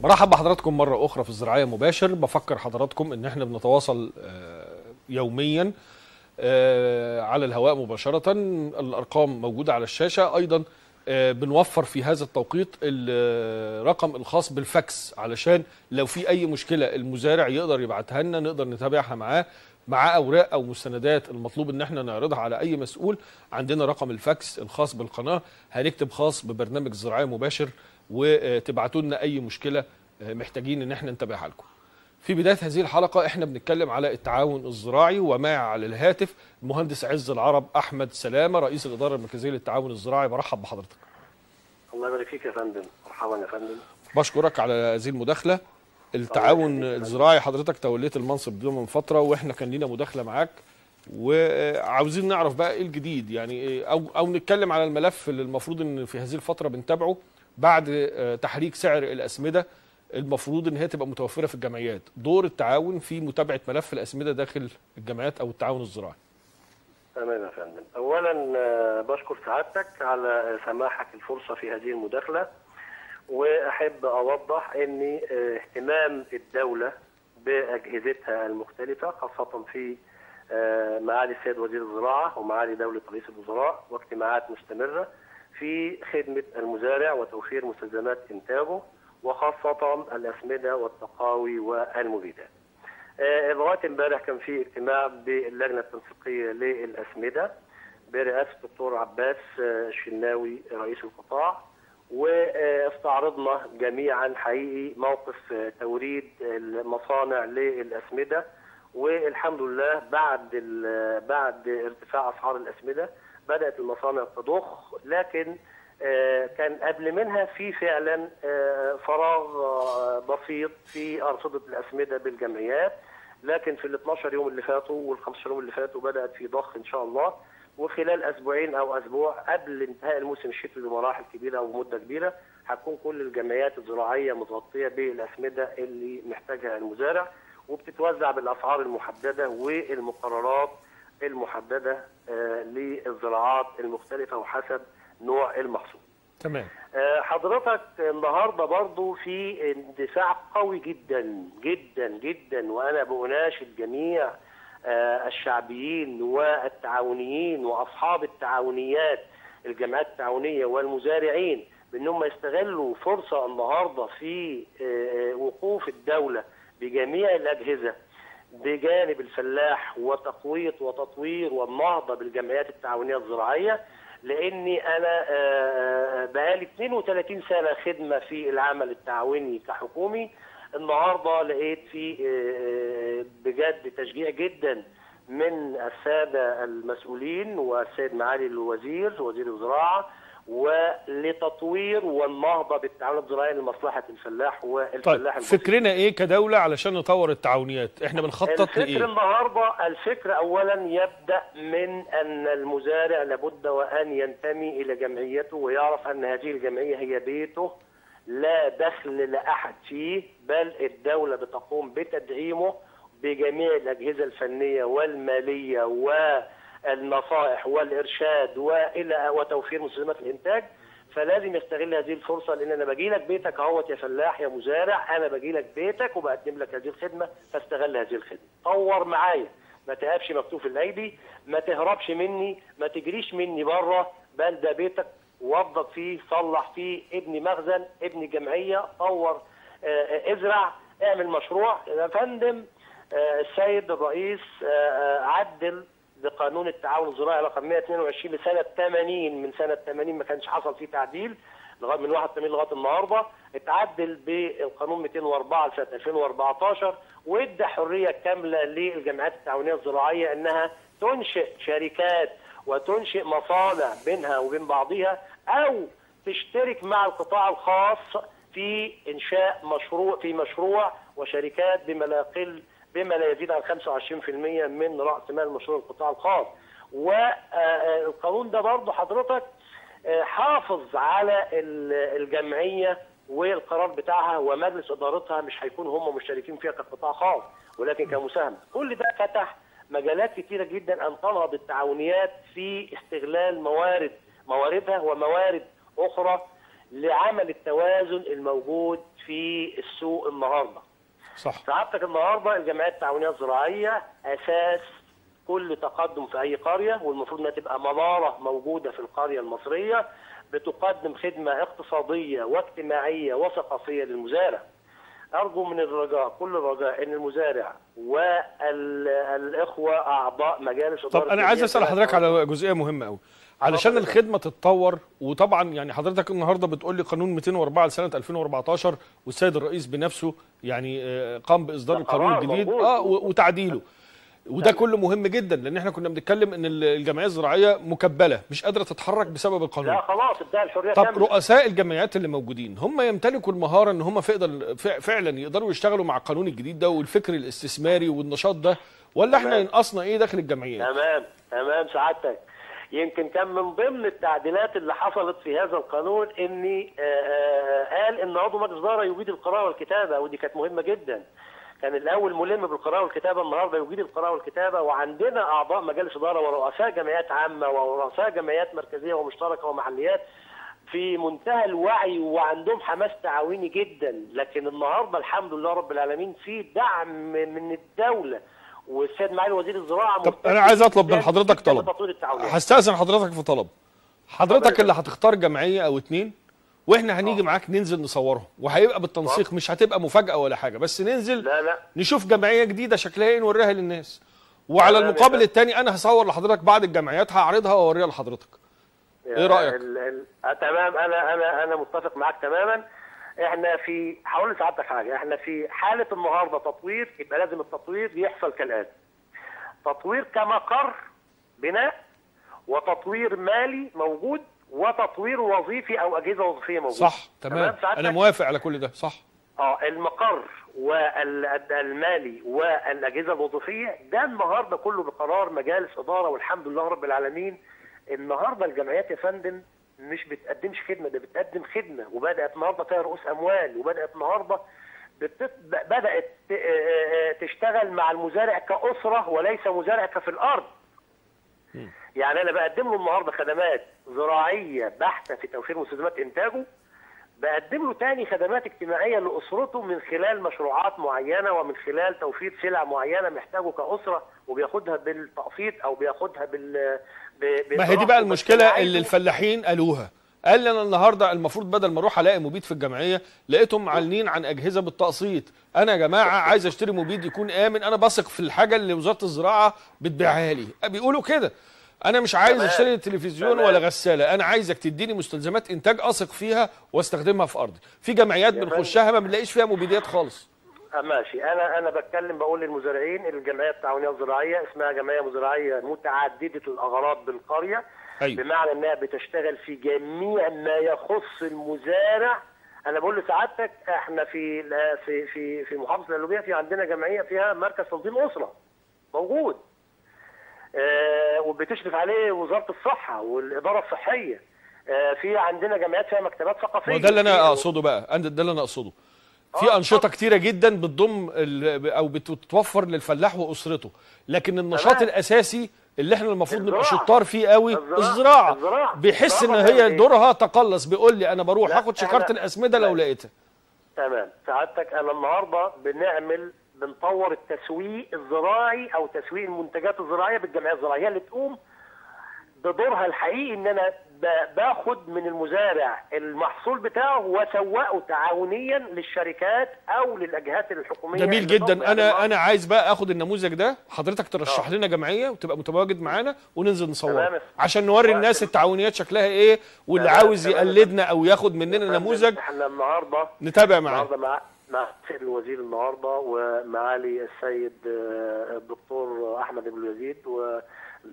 برحب بحضراتكم مرة أخرى في الزراعية مباشر. بفكر حضراتكم إن إحنا بنتواصل آه، يوميا آه، على الهواء مباشرة. الأرقام موجودة على الشاشة. أيضا آه، بنوفر في هذا التوقيت الرقم الخاص بالفاكس علشان لو في أي مشكلة المزارع يقدر يبعتها لنا نقدر نتابعها معاه مع أوراق أو مستندات المطلوب إن إحنا نعرضها على أي مسؤول. عندنا رقم الفاكس الخاص بالقناة. هنكتب خاص ببرنامج زراعي مباشر وتبعتوا لنا أي مشكلة محتاجين إن إحنا نتابعها لكم. في بداية هذه الحلقة إحنا بنتكلم على التعاون الزراعي ومع على الهاتف المهندس عز العرب أحمد سلامة رئيس الإدارة المركزية للتعاون الزراعي. برحب بحضرتك. الله يبارك فيك يا فندم. مرحبا يا فندم. بشكرك على هذه المداخلة. التعاون الزراعي حضرتك توليت المنصب ده من فترة وإحنا كان لينا مداخلة معاك. وعاوزين نعرف بقى إيه الجديد؟ يعني إيه أو أو نتكلم على الملف اللي المفروض إن في هذه الفترة بنتابعه. بعد آه، تحريك سعر الأسمدة المفروض إن هي تبقى متوفرة في الجمعيات. دور التعاون في متابعة ملف الأسمدة داخل الجمعيات أو التعاون الزراعي. تمام يا فندم. اولا آه، بشكر سعادتك على سماحك الفرصة في هذه المداخلة وأحب أوضح إن آه، اهتمام الدولة بأجهزتها المختلفة خاصة في معالي السيد وزير الزراعة ومعالي دولة رئيس الوزراء واجتماعات مستمرة في خدمة المزارع وتوفير مستلزمات إنتاجه وخاصة الأسمدة والتقاوي والمبيدات. آه، لغايه امبارح كان في اجتماع باللجنة التنسيقية للأسمدة برئاسة الدكتور عباس آه، الشناوي رئيس القطاع واستعرضنا جميعا حقيقي موقف آه، توريد المصانع للأسمدة والحمد لله بعد بعد ارتفاع أسعار الأسمدة بدأت المصانع تضخ لكن آه، كان قبل منها في فعلا آه، فراغ آه، بسيط في أرصدة الأسمدة بالجمعيات. لكن في ال 12 يوم اللي فاتوا وال 15 يوم اللي فاتوا بدأت في ضخ إن شاء الله. وخلال أسبوعين أو أسبوع قبل انتهاء الموسم الشتوي بمراحل كبيرة أو مدة كبيرة هتكون كل الجمعيات الزراعية متغطية بالأسمدة اللي محتاجها المزارع وبتتوزع بالأسعار المحددة والمقررات المحددة آه، للزراعات المختلفة وحسب نوع المحصول. تمام آه، حضرتك النهارده برضو في اندفاع قوي جدا جدا جدا وأنا بناشد جميع آه، الشعبيين والتعاونيين وأصحاب التعاونيات الجمعيات التعاونية والمزارعين بانهم يستغلوا فرصة النهارده في وقوف الدولة بجميع الأجهزة بجانب الفلاح وتقوية وتطوير والنهضة بالجمعيات التعاونية الزراعية لأني أنا آه، بقالي 32 سنة خدمة في العمل التعاوني كحكومي. النهارده لقيت في آه، بجد تشجيع جدا من السادة المسؤولين والسيد معالي الوزير وزير الزراعة ولتطوير والنهضه بالتعاون الزراعي لمصلحة الفلاح طيب والفلاح البسيط. فكرنا إيه كدولة علشان نطور التعاونيات إحنا بنخطط الفكر لإيه النهارده الفكر اولا يبدأ من أن المزارع لابد وأن ينتمي إلى جمعيته ويعرف أن هذه الجمعية هي بيته لا دخل لأحد فيه بل الدولة بتقوم بتدعيمه بجميع الأجهزة الفنية والمالية والنصائح والإرشاد وإلى وتوفير مستلزمات الإنتاج فلازم يستغل هذه الفرصة لأن أنا باجي لك بيتك أهوت يا فلاح يا مزارع أنا باجي لك بيتك وبقدم لك هذه الخدمة فاستغل هذه الخدمة. طور معايا. ما تقفش مكتوف الأيدي ما تهربش مني ما تجريش مني بره بل ده بيتك وظف فيه صلح فيه ابني مخزن ابني جمعية طور آه، ازرع اعمل مشروع. يا فندم آه، السيد الرئيس آه، عدل بقانون التعاون الزراعي رقم 122 لسنة 80 من سنة 80 ما كانش حصل فيه تعديل لغايه من 81 لغاية النهارده. اتعدل بالقانون 204 لسنة 2014 وادى حرية كاملة للجمعيات التعاونية الزراعية إنها تنشئ شركات وتنشئ مصانع بينها وبين بعضها أو تشترك مع القطاع الخاص في إنشاء مشروع في مشروع وشركات بما لا يقل بما لا يزيد عن 25% من رأس مال مشروع القطاع الخاص والقانون ده برضه حضرتك آه، حافظ على ال- الجمعية والقرار بتاعها ومجلس إدارتها مش هيكونوا هم مشتركين فيها كقطاع خاص ولكن كمساهمه كل ده فتح مجالات كتيرة جدا أن تنهض التعاونيات في استغلال موارد مواردها وموارد أخرى لعمل التوازن الموجود في السوق النهارده. صح سعادتك النهارده الجمعيات التعاونية الزراعية أساس كل تقدم في أي قرية والمفروض إنها تبقى منارة موجودة في القرية المصرية بتقدم خدمة اقتصادية واجتماعية وثقافية للمزارع. أرجو من الرجاء كل الرجاء إن المزارع والإخوة أعضاء مجالس طب أنا عايز أسأل حضرتك على جزئية مهمة قوي علشان. الخدمة تتطور وطبعا يعني حضرتك النهارده بتقول لي قانون 204 لسنة 2014 والسيد الرئيس بنفسه يعني آه، قام بإصدار القانون الجديد. آه وتعديله وده كله مهم جدا لأن إحنا كنا بنتكلم إن ال- الجمعية الزراعية مكبلة مش قادرة تتحرك بسبب القانون لا خلاص ادها الحريه طب كاملة. رؤساء الجمعيات اللي موجودين هم يمتلكوا المهارة إن هم فعلا فعلا يقدروا يشتغلوا مع القانون الجديد ده والفكر الاستثماري والنشاط ده ولا إحنا تمام. ينقصنا إيه داخل الجمعيات تمام تمام سعادتك يمكن كان من ضمن التعديلات اللي حصلت في هذا القانون ان آه، آه، قال إن عضو مجلس إدارة يجيد القراءه والكتابة ودي كانت مهمة جدا كان الأول ملم بالقراءة والكتابة النهارده يجيد القراءة والكتابة وعندنا أعضاء مجالس إدارة ورؤساء جمعيات عامة ورؤساء جمعيات مركزية ومشتركة ومحليات في منتهى الوعي وعندهم حماس تعاوني جدا. لكن النهارده الحمد لله رب العالمين في دعم من الدولة. والسيد معالي وزير الزراعة طب أنا عايز أطلب من حضرتك طلب. هستأذن حضرتك في طلب. حضرتك. اللي هتختار جمعية أو اتنين؟ وإحنا هنيجي معاك ننزل نصورهم. وهيبقى بالتنسيق مش هتبقى مفاجأة ولا حاجة. بس ننزل لا لا. نشوف جمعية جديدة شكلها إيه نوريها للناس. وعلى تمام، المقابل. الثاني أنا هصور لحضرتك بعض الجمعيات هعرضها وأوريها لحضرتك. إيه رأيك؟ ال ال آه تمام. أنا أنا أنا متفق معاك تماما. إحنا في هقول لسعادتك حاجة. إحنا في حالة النهارده تطوير يبقى لازم التطوير يحصل كالآتي. تطوير كمقر بناء وتطوير مالي موجود وتطوير وظيفي أو أجهزة وظيفية موجودة. صح تمام؟ سعادتك؟ أنا موافق على كل ده صح. آه المقر والمالي والأجهزة الوظيفية ده النهارده كله بقرار مجالس اداره والحمد لله رب العالمين. النهارده الجمعيات يا فندم مش بتقدمش خدمة ده بتقدم خدمة وبدأت النهارده فيها رؤوس أموال وبدأت النهارده بتت... بدأت ت- آه، آه، تشتغل مع المزارع كأسرة وليس مزارع كفي الأرض. يعني أنا بقدم له النهارده خدمات زراعية بحتة في توفير مستلزمات إنتاجه بقدم له تاني خدمات اجتماعية لأسرته من خلال مشروعات معينة ومن خلال توفير سلع معينة محتاجه كأسرة وبياخدها بالتقسيط أو بياخدها بال ما هي دي بقى المشكلة اللي الفلاحين قالوها. قال لي أنا النهارده المفروض بدل ما أروح ألاقي مبيد في الجمعية لقيتهم معلنين عن أجهزة بالتقسيط. أنا يا جماعة عايز أشتري مبيد يكون آمن أنا بثق في الحاجة اللي وزارة الزراعة بتبيعها لي. بيقولوا كده. أنا مش عايز. أشتري تلفزيون. ولا غسالة. أنا عايزك تديني مستلزمات إنتاج أثق فيها واستخدمها في أرضي. في جمعيات يا بنخشها ما بنلاقيش فيها مبيدات خالص. آه، ماشي. أنا أنا بتكلم بقول للمزارعين الجمعية التعاونيه الزراعية اسمها جمعية مزراعيه متعددة الأغراض بالقرية. أيوة. بمعنى إنها بتشتغل في جميع ما يخص المزارع. أنا بقول لسعادتك إحنا في في في في محافظة القلوبيه في عندنا جمعية فيها مركز تنظيم أسرة. موجود. آه وبتشرف عليه وزارة الصحة والإدارة الصحية. آه في عندنا جمعيات فيها مكتبات ثقافية. ما ده اللي أنا أقصده بقى. ده اللي أنا أقصده. في آه، أنشطة كتيرة جدا بتضم أو بتتوفر للفلاح وأسرته. لكن النشاط. الأساسي اللي إحنا المفروض نبقى. شطار فيه قوي. الزراعة الزراعة. بيحس إن هي ده دورها تقلص بيقول لي أنا بروح آخد شكارة الأسمدة لو. لقيتها تمام سعادتك أنا النهارده بنعمل بنطور التسويق الزراعي أو تسويق المنتجات الزراعية بالجمعية الزراعية اللي تقوم بدورها الحقيقي إن أنا باخد من المزارع المحصول بتاعه واسوقه تعاونيا للشركات أو للجهات الحكومية جميل جدا أنا. أنا عايز بقى آخد النموذج ده حضرتك ترشح آه. لنا جمعية وتبقى متواجد معانا وننزل تمام. عشان نوري الناس ال- التعاونيات شكلها إيه واللي عاوز. يقلدنا أو ياخد مننا نموذج إحنا النهارده نتابع معاه النهارده مع مع السيد الوزير النهارده ومعالي السيد آه، الدكتور أحمد ابن اليزيد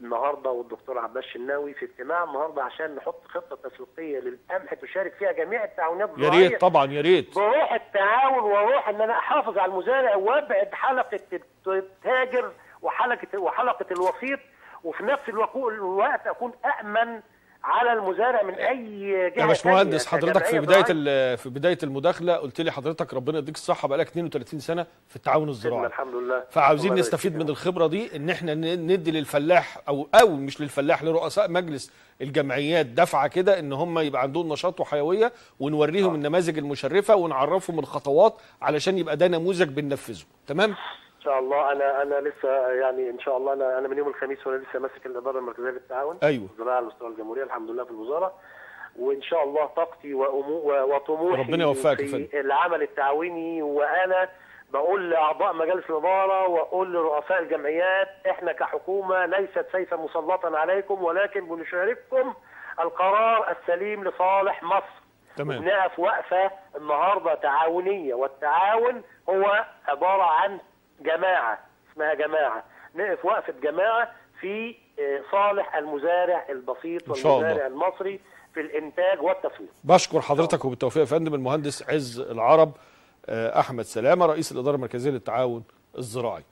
والنهارده والدكتور عباس الشناوي في اجتماع النهارده عشان نحط خطة تسويقيه للقمح تشارك فيها جميع التعاونات يا ريت طبعا يا ريت. بروح التعاون وروح إن أنا أحافظ على المزارع وأبعد حلقة التاجر وحلقه وحلقة الوسيط وفي نفس الوقت أكون امن على المزارع من أي جهة يا باشمهندس حضرتك في بداية في بداية المداخلة قلت لي حضرتك ربنا يديك الصحة بقالك 32 سنة في التعاون الزراعي. الحمد لله. فعاوزين نستفيد من. الخبرة دي إن إحنا ندي للفلاح أو أو مش للفلاح لرؤساء مجلس الجمعيات دفعة كده إن هم يبقى عندهم نشاط وحيوية ونوريهم النماذج المشرفة ونعرفهم الخطوات علشان يبقى ده نموذج بننفذه. تمام؟ ان شاء الله أنا أنا لسه يعني إن شاء الله أنا أنا من يوم الخميس وأنا لسه ماسك الإدارة المركزية للتعاون أيوة. الزراعه على مستوى الجمهورية الحمد لله في الوزارة وإن شاء الله طاقتي وطموحي ربنا يوفقك. في العمل التعاوني وأنا بقول لأعضاء مجالس الإدارة وأقول لرؤساء الجمعيات إحنا كحكومة ليست سيفا مسلطا عليكم ولكن بنشارككم القرار السليم لصالح مصر تمام. نقف وقفة النهارده تعاونية والتعاون هو عبارة عن جماعة اسمها جماعة. نقف وقفة جماعة في آه، صالح المزارع البسيط. والمزارع المصري في الإنتاج والتسويق بشكر حضرتك وبالتوفيق يا فندم المهندس عز العرب آه، أحمد سلامة رئيس الإدارة المركزية للتعاون الزراعي.